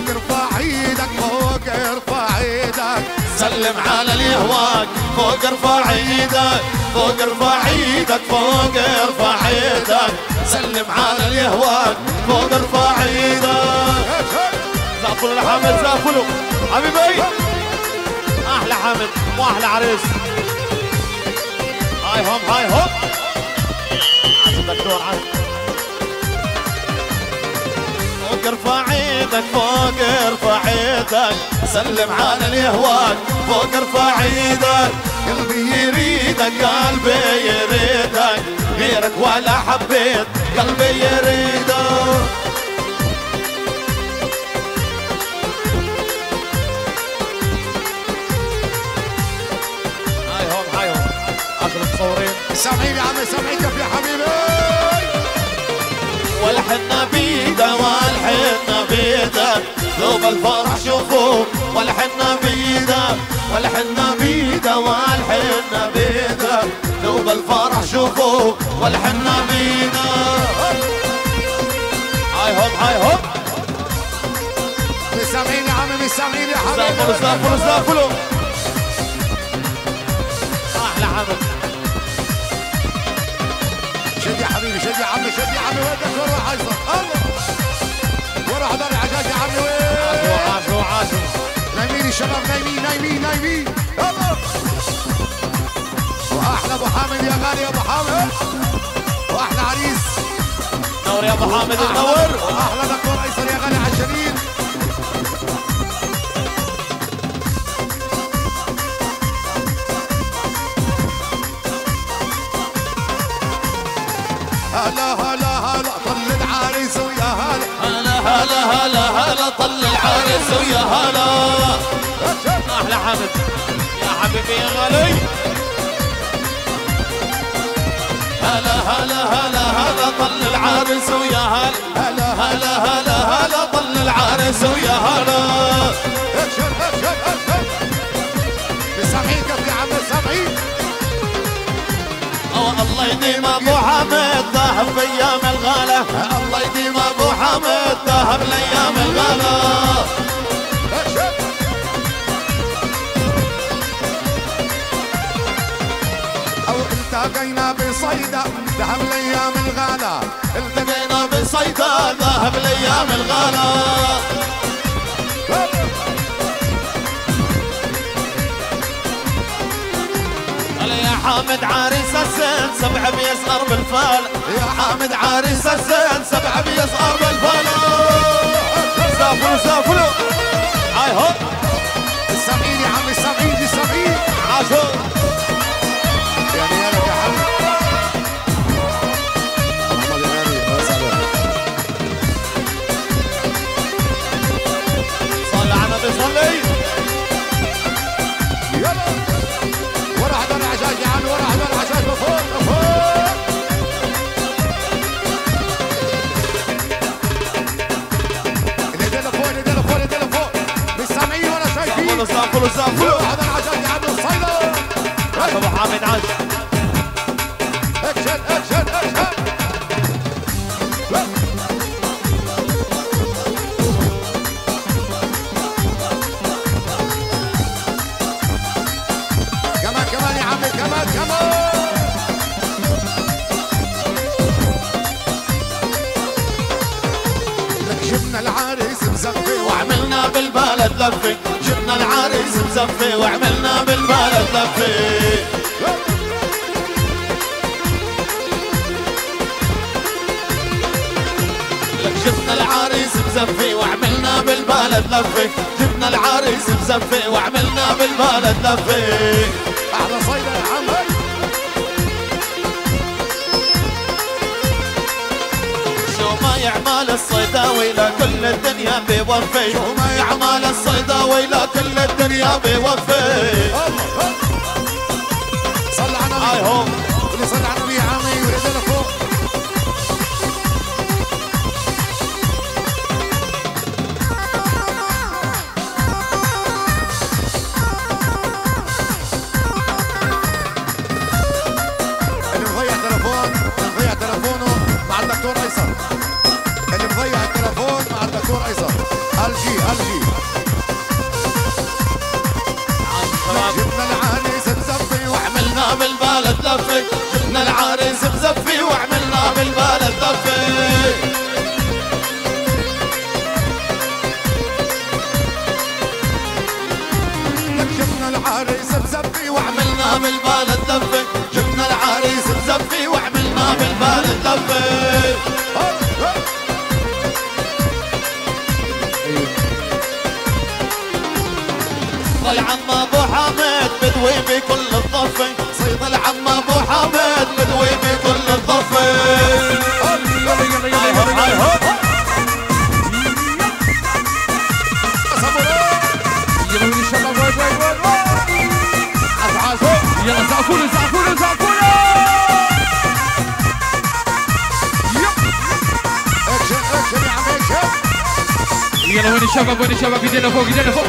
فوق ارفع إيدك فوق ارفع إيدك. سلم على اللي يهواك فوق ارفع إيدك فوق ارفع إيدك فوق ارفع إيدك. سلم على اللي يهواك فوق ارفع إيدك. زعفلوا لحامد زعفلوا حبيبي أحلى حامد وأحلى عريس. هاي هم هاي هم عشان دكتور عشان فوق ارفع إيدك فوق ارفع إيدك. سلم على اللي يهواك فوق ارفع إيدك. قلبي يريدك قلبي يريدك. غيرك ولا حبيت قلبي يريدك هاي هم هاي مصورين سامعين يا عمي سامعينك يا حبيبي. والحنا بيده والحنا بيده ذوب الفرح شوفوه والحنا بيده والحنا بيده والحنا بيده ذوب الفرح شوفوه والحنا بيده هاي هم هاي هم مش سامعين يا عمي مش سامعين يا حبيبي. زافلوا زافلوا زافلوا أحلى عمل الشباب نايمين نايمين نايمين. وأحلى أبو حامد يا غالي يا أبو حامد. وأحلى عريس. نور يا أبو حامد نور. أحلى دكتور أيسر يا غالي على هلا هلا هلا طل العريس ويا هلا. هلا هلا هلا هلا طل العريس ويا هلا. أحلى حمد يا حبيبي يا غالي. هلا هلا هلا هلا طل العريس ويا هلا. هلا هلا هلا هلا طل العريس ويا هلا. ابشر ابشر ابشر سامعين كيف يا عم الله يديم أبو حمد ذهب بايام الغلا. الله يديم أبو حمد ذهب لأيام الغلا. التقينا بصيدا ذهب الأيام الغالى التقينا بصيدا ذهب لأيام الغلا. هلا يا حامد عريس السن سبع بيصغر بالفال. يا حامد عريس السن سبع بيصغر بالفال. سافروا سافروا هاي هو سامعين يا عم سامعين سامعين عاشوا سافروا ورا حضر العجاج يا عم الصيدة ابو حامد عاش بالبلد لفه جبنا العريس مزفه وعملنا بالبلد لفه جبنا العريس مزفه وعملنا بالبلد لفه جبنا العريس مزفه وعملنا بالبلد لفه أحلى صيدة يا عمي شو ما يعمل الصيداوي لكل الدنيا بيوفي شو ما يعمل الصيداوي لكل الدنيا بيوفي صل على العريس بزفي وعملنا بالبلد لك جبنا العريس بزفي وعملنا بالبلد لفة جبنا العريس بزفي وعملنا بالبلد صيد العم أبو حامد بدوي بكل الضفة صيد العم أبو حامد. يلا زعفوني زعفوني زعفوني اكشن اكشن يا عم اكشن يلا وين الشباب وين الشباب ايدينا فوق ايدينا فوق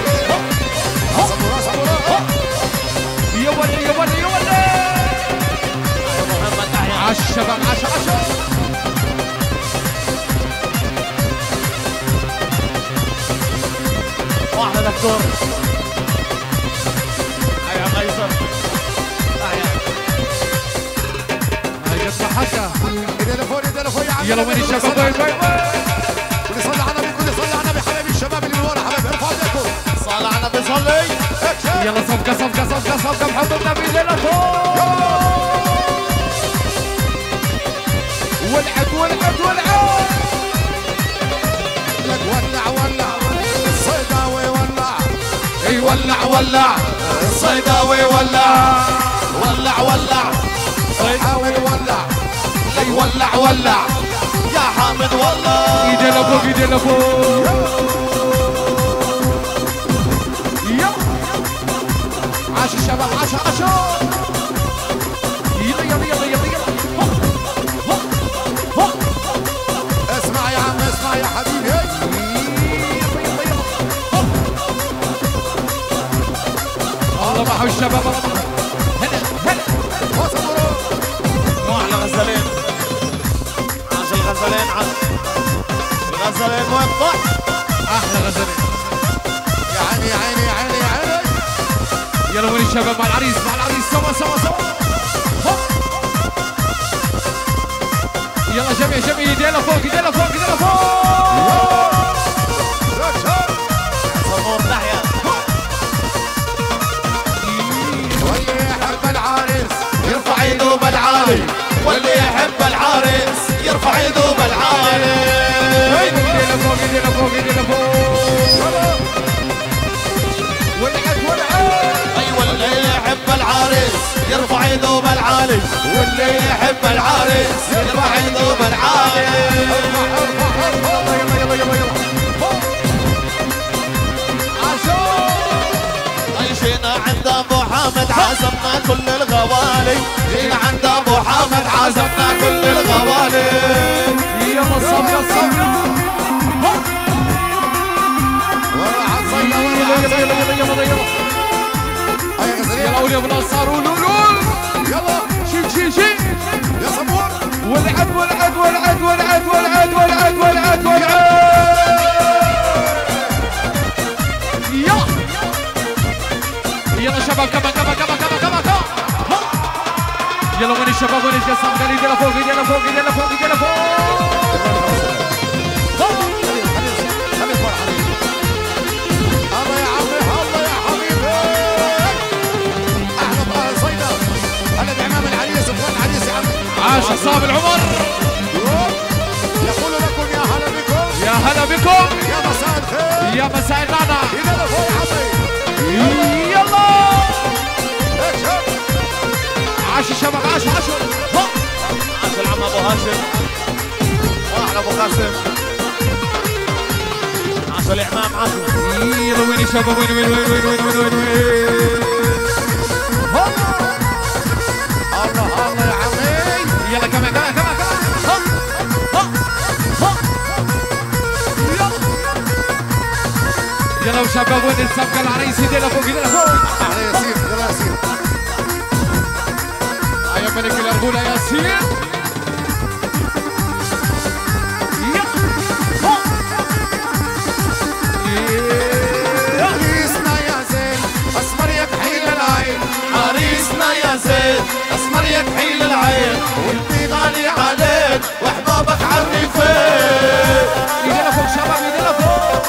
صبورة صبورة يا ولي يا ولي يا ولي عاش الشباب عاش عاش واحدة دكتور ايدينا فوق يا عم يلا وين الشباب وين وين وين كل صلى على النبي كل صلى على النبي حبايبي الشباب اللي من ورا حبايبي ارفعوا ايديكم صالة على بيصلي اكشن يلا صفقة صفقة صفقة صفقة محمد النبي ايدينا فوق ولعت ولعت ولعت لك ولع ولع الصيداوي ولع اي ولع ولع الصيداوي ولع ولع ولع حاول ولع لي ولع ولع. يا حامد والله. ايدينا فوق ايدينا فوق يلا عاش الشباب عاش عاش. يلا يلا يلا يلا يلا. اسمع يا عم اسمع يا حبيبي. الله معه الشباب هلا الغزالين عاش الغزالين وقع أحلى غزالين يا عيني يا عيني يا عيني يا عيني. يلا وين الشباب مع العريس مع العريس. سوا سوا سوا. يلا جميع جميع ايدينا فوق ايدينا فوق ايدينا فوق. صنور تحيا واللي يحب العريس يرفع ايده بالعالي واللي يحب العريس يرفع أيوه اللي يحب العريس يرفع ايده بالعالي واللي يحب العريس يرفع يلا يلا عند أبو حامد عزمنا كل الغوالي. جينا عند أبو حامد عزمنا كل الغوالي. يلا صفقة صفقة ورا عصا يلا يلا يلا يلا يلا يلا هيا يلا غزالين قول يا ابو نصار قول يلا شيل شيل شيل. يا صبور. ولعت ولعت ولعت ولعت ولعت ولعت ولعت ولعت شباب كمان كمان كمان كمان كمان كمان يلا وين الشباب وين الجسم قال ايدينا فوق ايدينا فوق ايدينا فوق ايدينا فوق. الله يا عمي الله يا حبيبي أحلى طاهر صيدا هلا بعمام العريس عمي عاش عصام العمر. يقول لكم يا هلا بكم. يا هلا بكم يا مساء الخير. يا مساء النعنع يلا. عاشر شبك عاشر عاشر عاشر عم أبو هاشم. واحد أبو قاسم. عاشر الامام عاشر يلا وين يا وين وين وين وين وين وين وين؟ يلا وشباب وين السبكة العريسي دي لفوق دي لفوق ملك الأرجولة ياسين. عريسنا يا زين أسمر يا كحيل العين عريسنا يا زين أسمر يا كحيل العين وانتي غالي عليك وحبابك عرفين ايدينا فوق شباب ايدينا فوق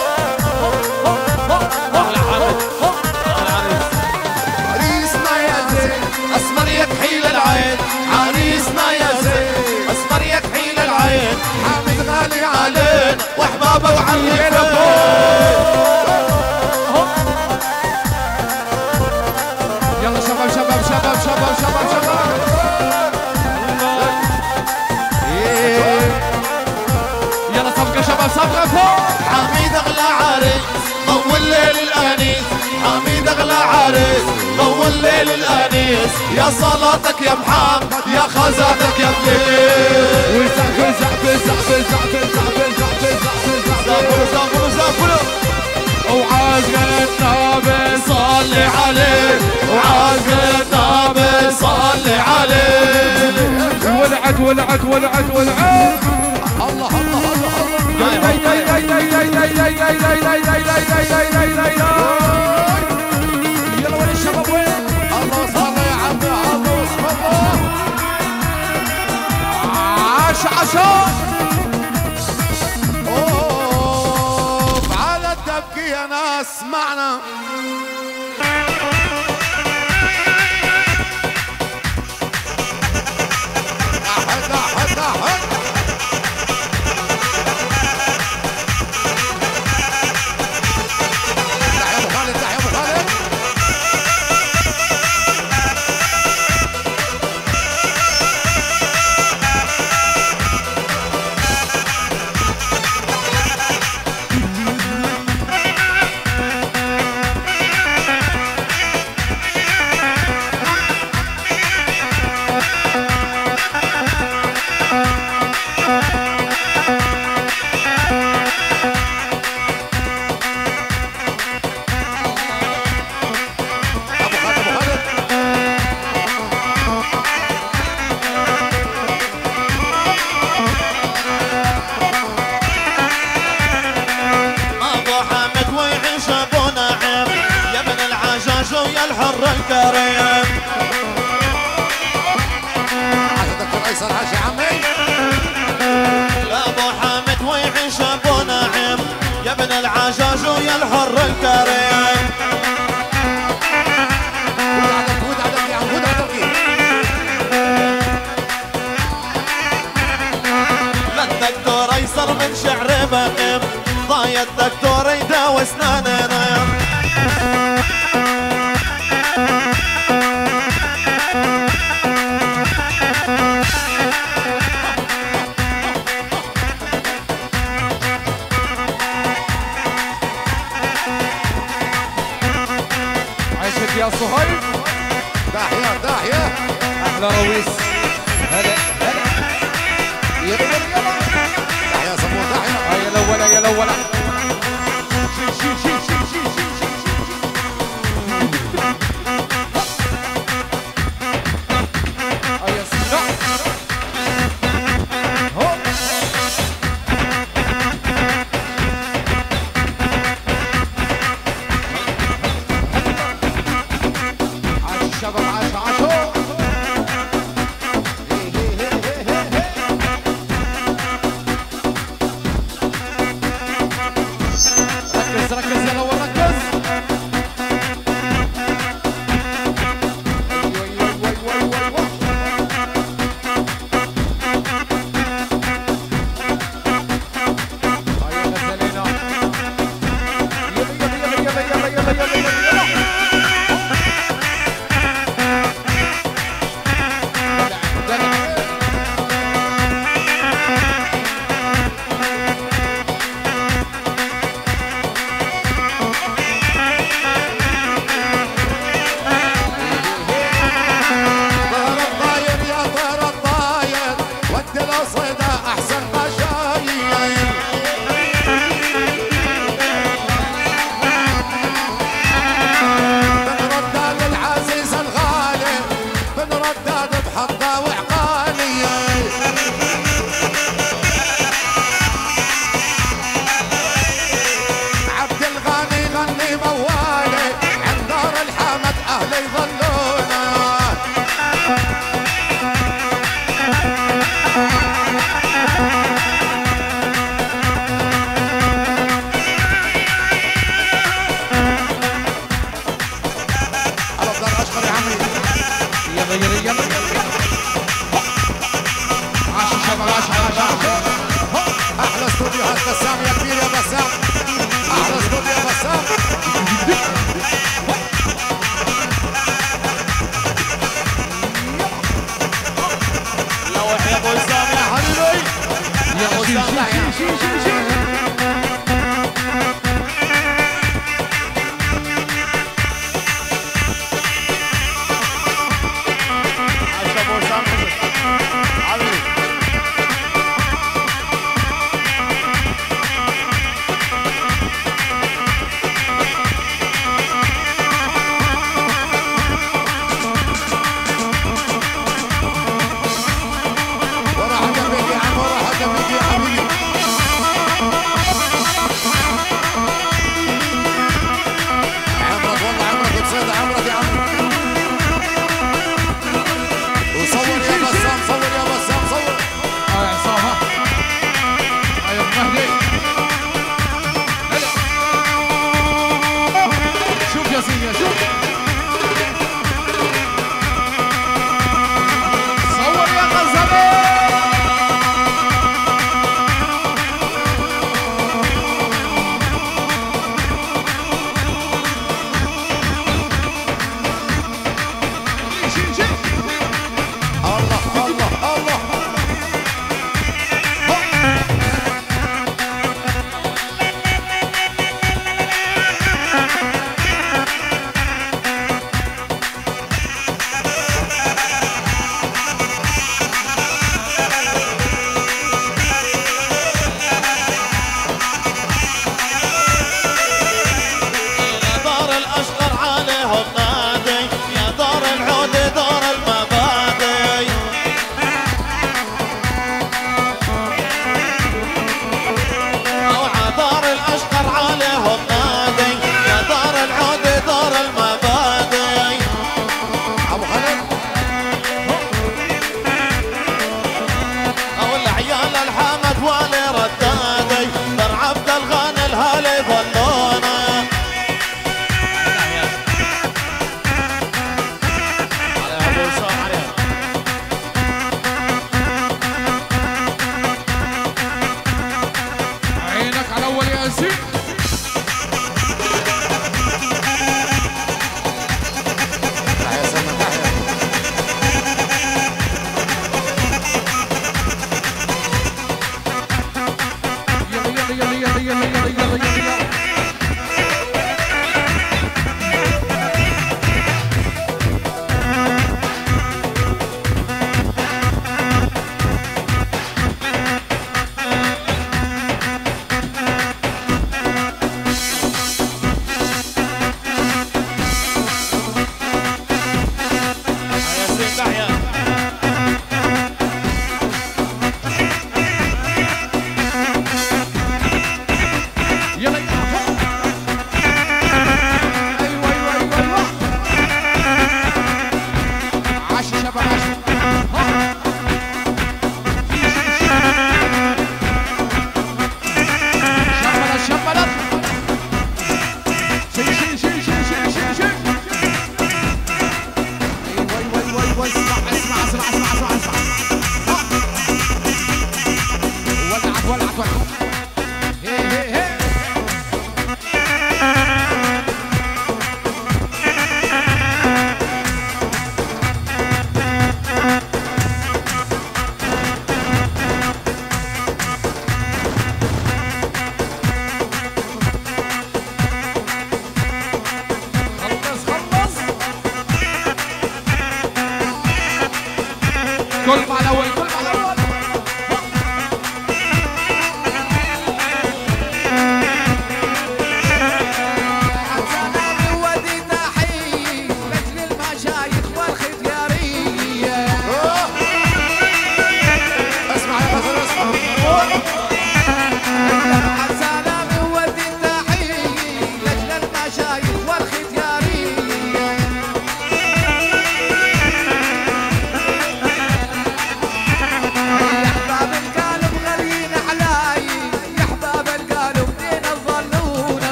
والليل الانيس يا صلاتك يا محمد يا خزاتك يا مليس وزع وزع وزع وزع وزع وزع وزع وزع وزع وزع وعازق النبي صلي عليه وعازق النبي صلي عليه ولعت ولعت ولعت ولعت الله الله الله الله اوف على يا ناس معنا.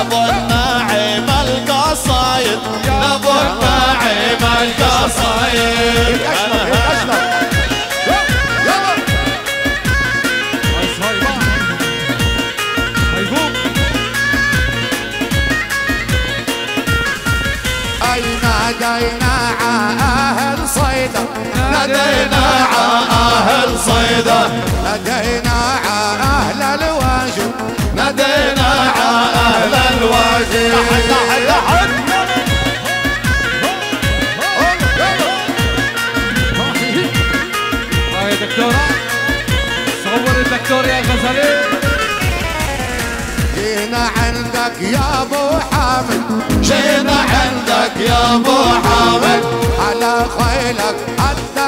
لابد نعيم القصايد لابد نعيم القصايد. نادينا عاهل صيدا؟ نادينا عاهل صيدا. نادينا صور الدكتور يا غزالي جينا عندك يا ابو حامد جينا عندك يا ابو حامد على خيلك حتى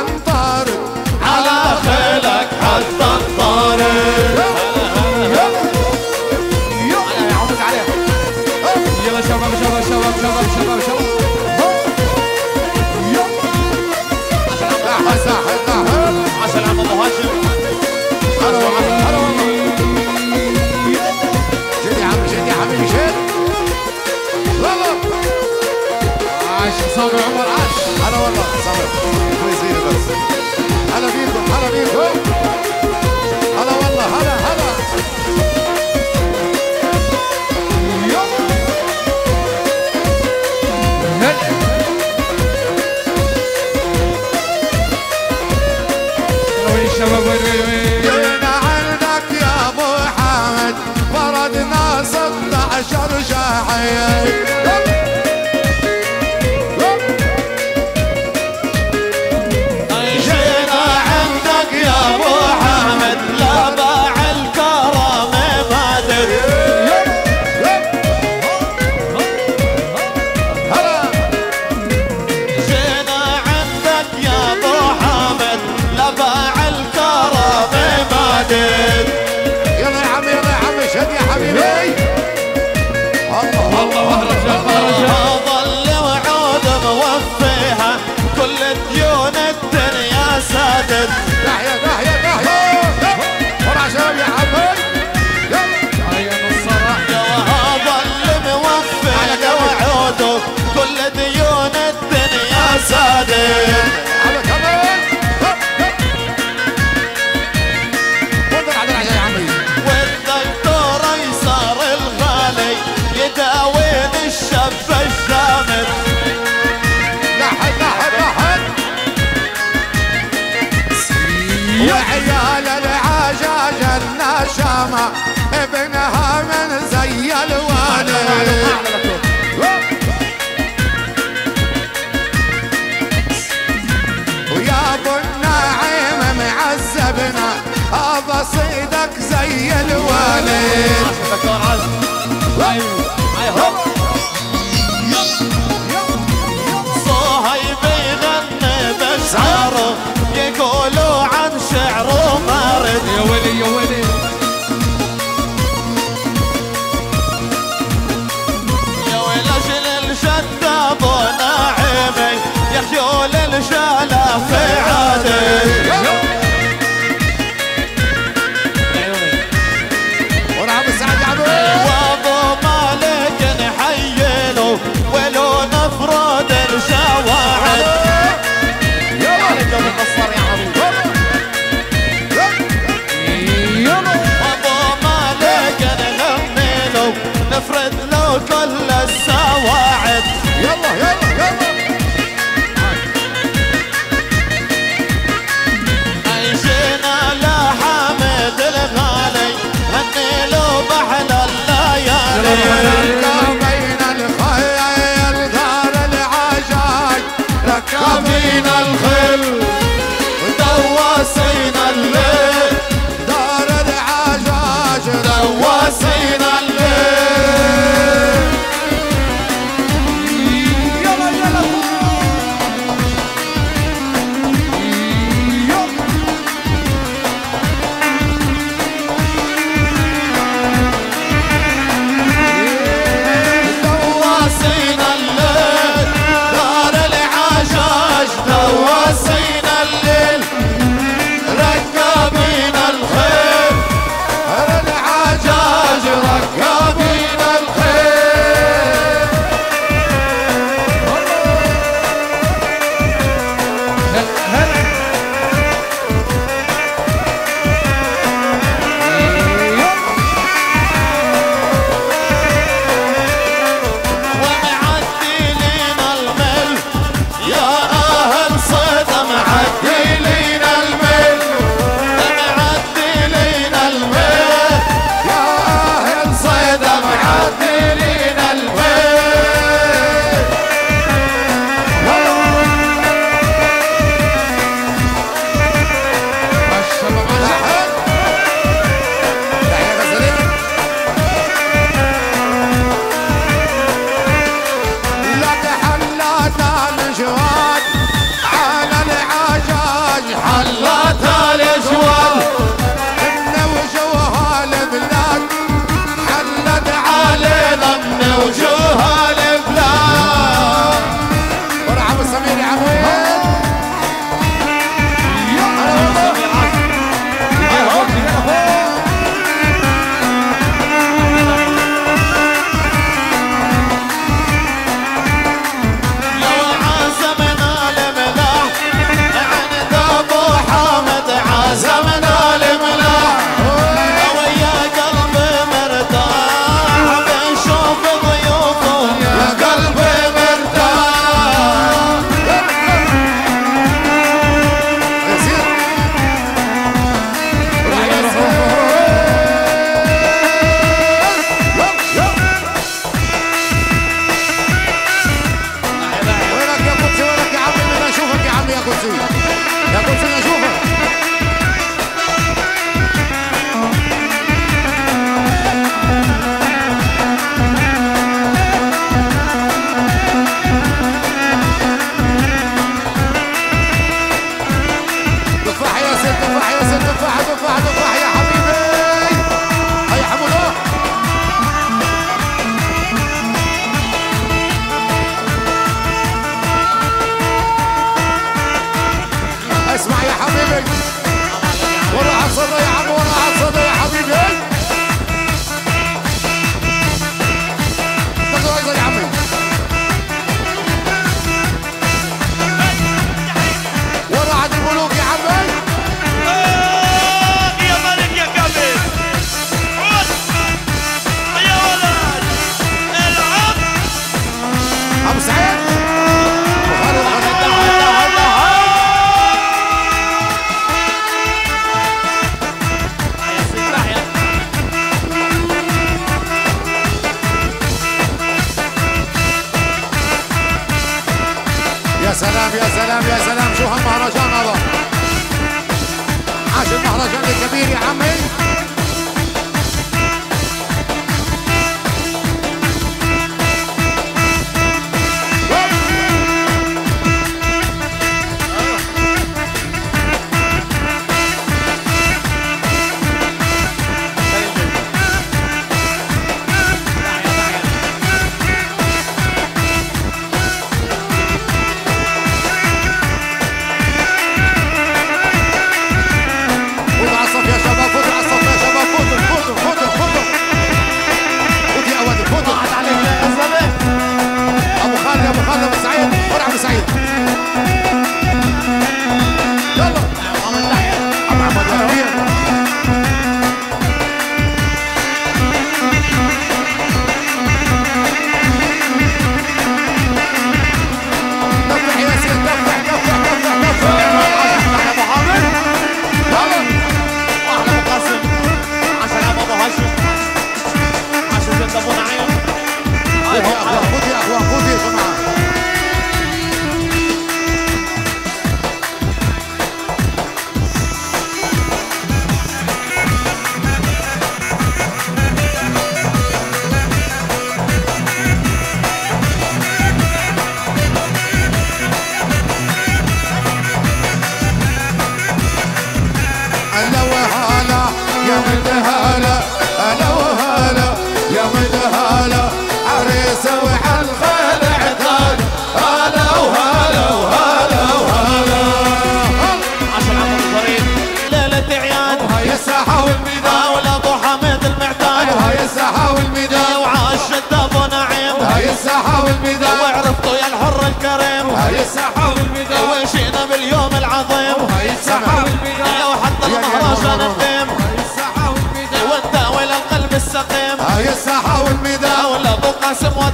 يلا يا عم يلا يا عم اشهد يا حبيبي. ابى صيدك زي الوالد. صهيب يغني بشعره يقولوا عن شعره مارد يا ويلي يا ويلي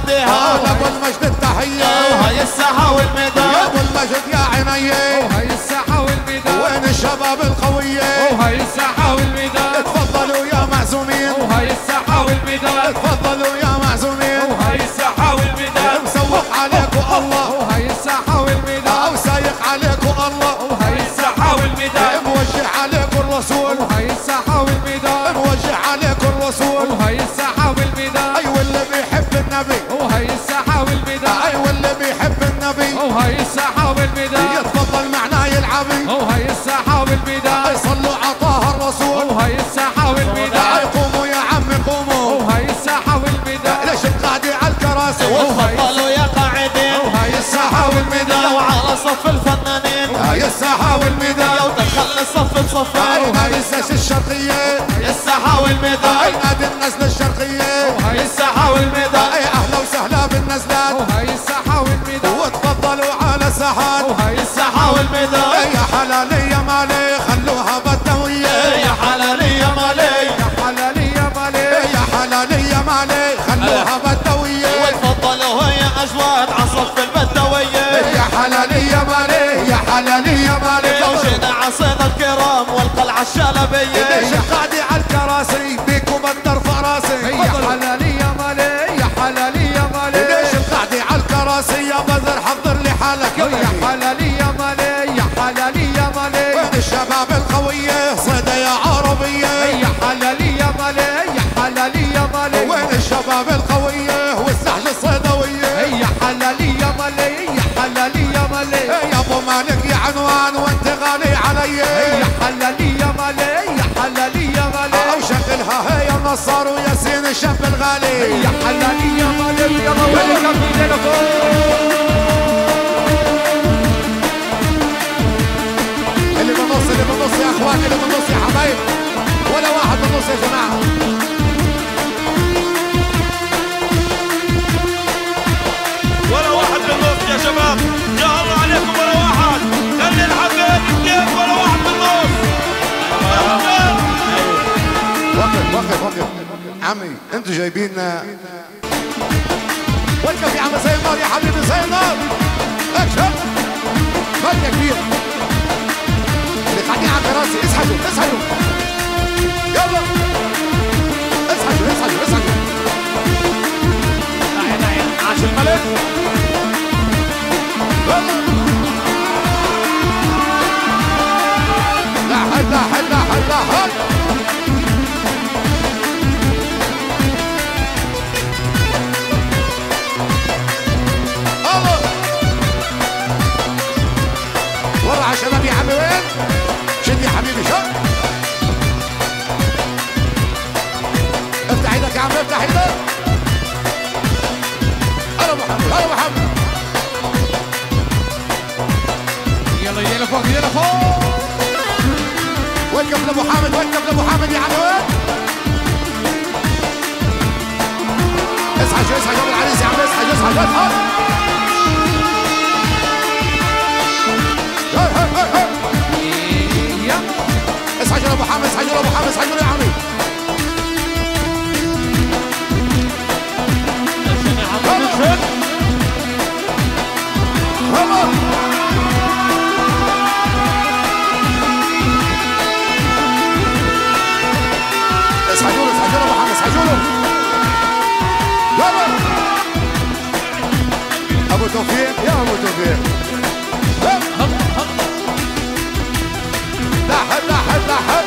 بدها أبو المجد التحية. وهي الساحة والميدان. يا أبو المجد يا عيني. وهي الساحة والميدان. وين الشباب القوي؟ مفاوض وهي الساش الشرقية. الساحة والميدان نادي النزلة الشرقية. وهي الساحة والميدان أهلا وسهلا بالنزلات. وهي الساحة والميدان وتفضلوا على الساحات وهي الساحة والميدان يا حلالي يا مالي خلوها بدويه يا حلالي يا مالي. يا حلالي يا مالي. يا حلالي يا مالي خلوها أه. بدويه وتفضلوا يا أجواد عصف البدوية يا حلالي يا مالي يا حلالي يا مالي. لو جينا عصينا عالشلبية قاعد نصار وياسين الشاب الغالي. يا حلالي يا مالي يلا ويلك في اللي بالنص اللي بالنص يا اخوان اللي بالنص يا حبايب. ولا واحد بالنص يا جماعة. وقف وقف عمي أنتوا جايبين وقف يا عم زي النار يا حبيبي زي النار أكشن. مالك كبير. اللي قاعدين على الكراسي اسحجوا اسحجوا توفيق يا ابو توفيق لا حد لا حد لا حد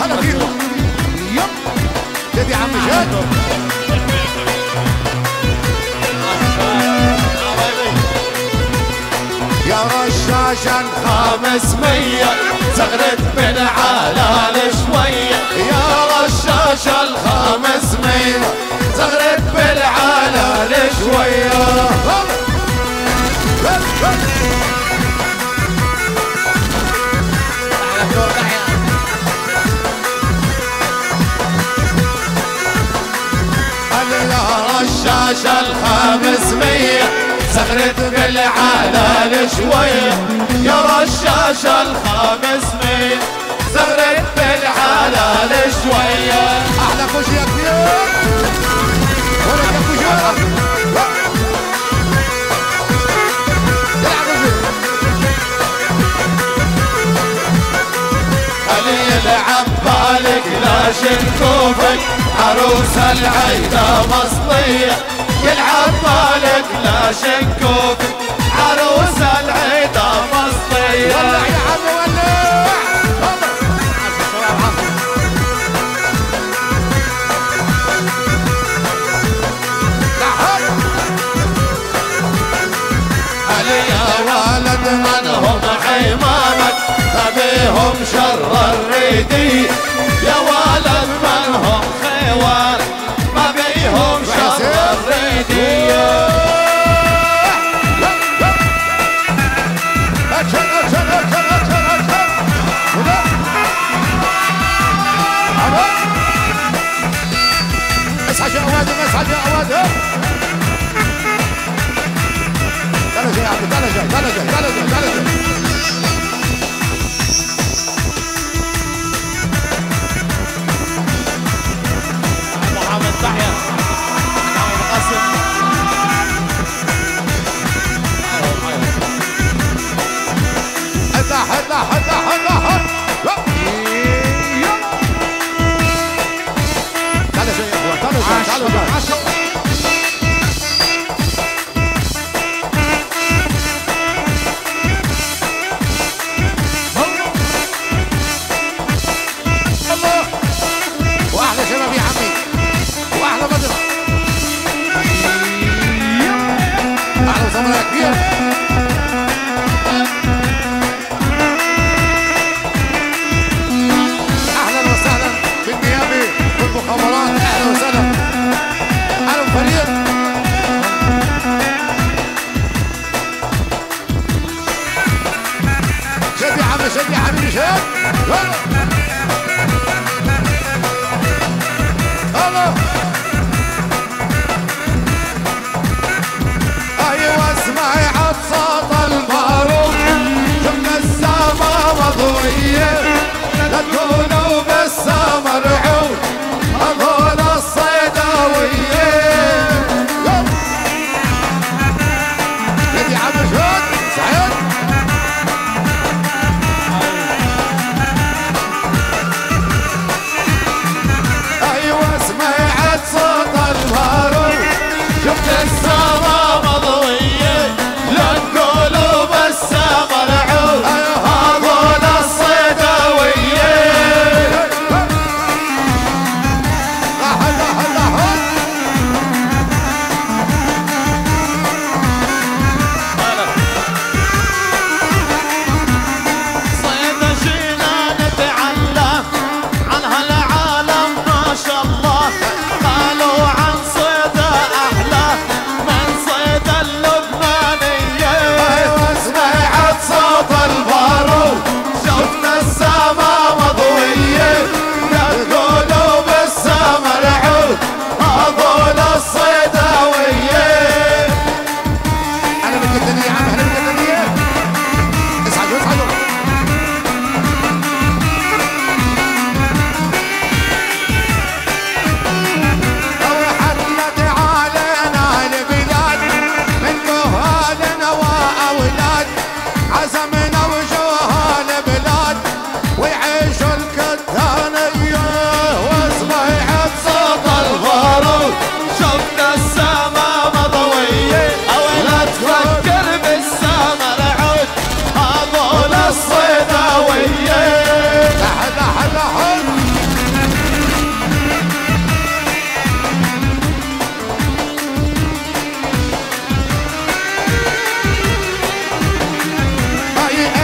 هلا فيكم يب يا عم جد يا رشاشا خمس مية زغرت بالعلال شوية. يا رشاش الخمس مية. زغرت بالعلال شوية؟ يا رشاش الخمس مية زغرت بالعلال شوية؟ يا رشاش الخمس مية. زغرت بالعلال شوية أحلى كوشي يا كبير. ولا كوشي ولا يلعب بالك لا شنكوفك عروس العيدة مصلية يلعب بالك لا شنكوفك عروس شر الريدي يا ولد منهم خوان ما بيهم شر الريدي. اصحى يا اواد اصحى يا اواد تعال جاي تعال جاي تعال جاي تعال جاي